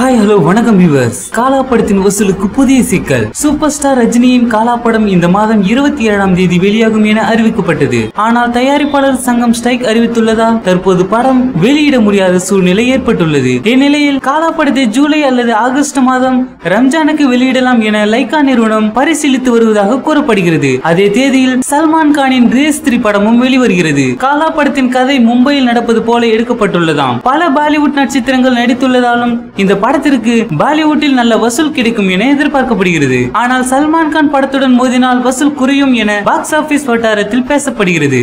Hi hello வணக்கம் viewers Kaala படத்தின் வசூலுக்கு புதிய சிக்கல். சூப்பர் ஸ்டார் ரஜினியின் காலா படம் இந்த மாதம் இருபத்தி ஏழாம் தேதி வெளியாகும் என அறிவிக்கப்பட்டது. ஆனால் தயாரிப்பாளர் சங்கம் ஸ்ட்ரைக் அறிவித்துள்ளதால் தற்போது படம் வெளியிட முடியாத சூழ்நிலை ஏற்பட்டுள்ளது. இந்நிலையில் காலா படத்தை ஜூலை அல்லது ஆகஸ்ட் மாதம் ரம்ஜானுக்கு வெளியிடலாம் என லைகா நிறுவனம் பரிசீலித்து வருவதாக கூறப்படுகிறது. அதே தேதியில் சல்மான் கானின் ரேஸ் த்ரீ படமும் வெளிவருகிறது. காலா படத்தின் கதை மும்பையில் நடப்பது போல எடுக்கப்பட்டுள்ளதாம். பல பாலிவுட் நட்சத்திரங்கள் நடித்துள்ளதாலும் இந்த படம் படத்திற்கு பாலிவுட்டில் நல்ல வசூல் கிடைக்கும் என எதிர்பார்க்கப்படுகிறது. ஆனால் சல்மான் கான் படத்துடன் மோதினால் வசூல் குறையும் என பாக்ஸ் ஆபீஸ் வட்டாரத்தில் பேசப்படுகிறது.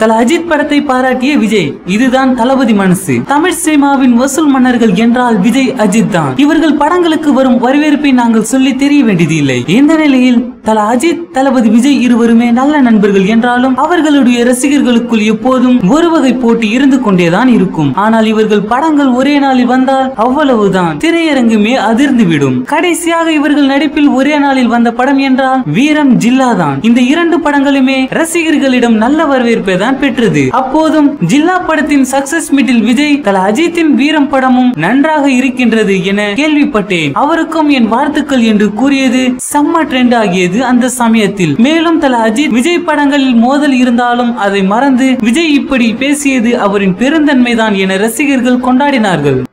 தல அஜித் படத்தை பாராட்டிய விஜய் இதுதான் தளபதி மனசு. தமிழ் சினிமாவின் வசூல் மன்னர்கள் என்றால் விஜய் அஜித் தான். இவர்கள் படங்களுக்கு வரும் வரவேற்பை நாங்கள் சொல்லி தெரிய வேண்டியது இல்லை இந்த நிலையில் தல அஜித் தளபதி விஜய் இருவருமே நல்ல நண்பர்கள் என்றாலும் அவர்களுடைய ரசிகர்களுக்குள் எப்போதும் ஒரு வகை போட்டி இருந்து கொண்டேதான் இருக்கும். ஆனால் இவர்கள் படங்கள் ஒரே நாளில் வந்தால் அவ்வளவுதான். திரையரங்குமே அதிர்ந்து விடும் கடைசியாக இவர்கள் நடிப்பில் ஒரே நாளில் வந்த படம் என்றால் வீரம் ஜில்லா தான் இந்த இரண்டு படங்களுமே ரசிகர்களிடம் நல்ல வரவேற்பை தான் பெற்றது. அப்போதும் ஜில்லா படத்தின் சக்சஸ் மீட்டில் விஜய் தல அஜித்தின் வீரம் படமும் நன்றாக இருக்கின்றது என கேள்விப்பட்டேன். அவருக்கும் என் வாழ்த்துக்கள் என்று கூறியது செம்ம ட்ரெண்ட் ஆகியது. அந்த சமயத்தில். மேலும் தல அஜித் விஜய் படங்களில் மோதல் இருந்தாலும் அதை மறந்து விஜய் இப்படி பேசியது அவரின் பெருந்தன்மைதான் என ரசிகர்கள் கொண்டாடினார்கள்.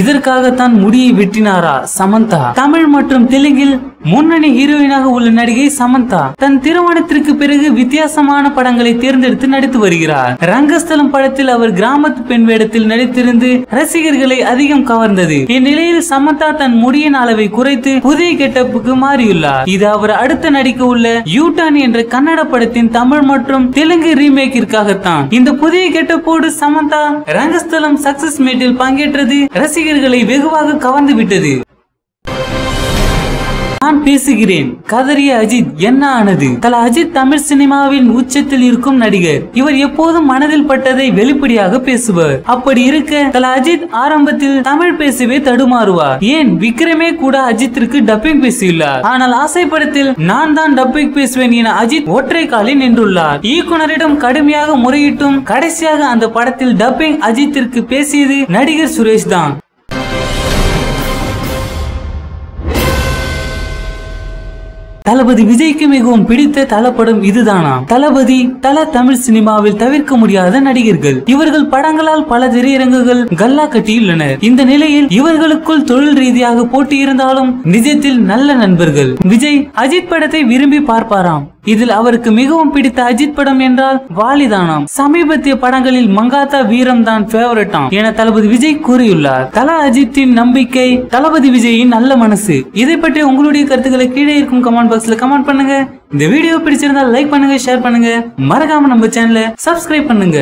இதற்காகத்தான் முடியை வெட்டினாரா சமந்தா? தமிழ் மற்றும் தெலுங்கில் முன்னணி ஹீரோயினாக உள்ள நடிகை சமந்தா தன் திருமணத்திற்கு பிறகு வித்தியாசமான படங்களை தேர்ந்தெடுத்து நடித்து வருகிறார். ரங்கஸ்தலம் படத்தில் அவர் கிராமத்து பெண் வேடத்தில் நடித்திருந்து ரசிகர்களை அதிகம் கவர்ந்தது. இந்நிலையில் சமந்தா தன் முடியின் அளவை குறைத்து புதிய கெட்டப்புக்கு மாறியுள்ளார். இது அவர் அடுத்த நடிக்க உள்ள யூட்டான் என்ற கன்னட படத்தின் தமிழ் மற்றும் தெலுங்கு ரீமேக்கிற்காகத்தான். இந்த புதிய கெட்டப்போடு சமந்தா ரங்கஸ்தலம் சக்சஸ் மீட்டில் பங்கேற்றது ரசிகர்களை வெகுவாக கவர்ந்து விட்டது. நான் பேசுகிறேன். கதறிய அஜித் என்ன ஆனது? தல அஜித் தமிழ் சினிமாவின் உச்சத்தில் இருக்கும் நடிகர். இவர் எப்போதும் மனதில் பட்டதை வெளிப்படையாக பேசுவார். அப்படி இருக்க தல அஜித் ஆரம்பத்தில் தமிழ் பேசவே தடுமாறுவார். ஏன்? விக்ரமே கூட அஜித்திற்கு டப்பிங் பேசியுள்ளார். ஆனால் ஆசை படத்தில் நான் தான் டப்பிங் பேசுவேன் என அஜித் ஒற்றை காலில் நின்றுள்ளார். இயக்குனரிடம் கடுமையாக முறையிட்டும் கடைசியாக அந்த படத்தில் டப்பிங் அஜித்திற்கு பேசியது நடிகர் சுரேஷ் தான் தளபதி விஜய்க்கு மிகவும் பிடித்த தளப்படம் இதுதானா? தளபதி தல தமிழ் சினிமாவில் தவிர்க்க முடியாத நடிகர்கள். இவர்கள் படங்களால் பல திரையரங்குகள் கல்லா கட்டியுள்ளனர். இந்த நிலையில் இவர்களுக்குள் தொழில் ரீதியாக போட்டி இருந்தாலும் நிஜத்தில் நல்ல நண்பர்கள். விஜய் அஜித் படத்தை விரும்பி பார்ப்பாராம். இதில் அவருக்கு மிகவும் பிடித்த அஜித் படம் என்றால் வாலிதானாம். சமீபத்திய படங்களில் மங்காத்தா வீரம் தான் பேவரட்டாம் என தளபதி விஜய் கூறியுள்ளார். தல அஜித்தின் நம்பிக்கை தளபதி விஜயின் நல்ல மனசு. இதை பற்றி உங்களுடைய கருத்துக்களை கீழே இருக்கும் கமெண்ட் பாக்ஸ்ல கமெண்ட் பண்ணுங்க. இந்த வீடியோ பிடிச்சிருந்தா லைக் பண்ணுங்க ஷேர் பண்ணுங்க. மறக்காம நம்ம சேனலை சப்ஸ்கிரைப் பண்ணுங்க.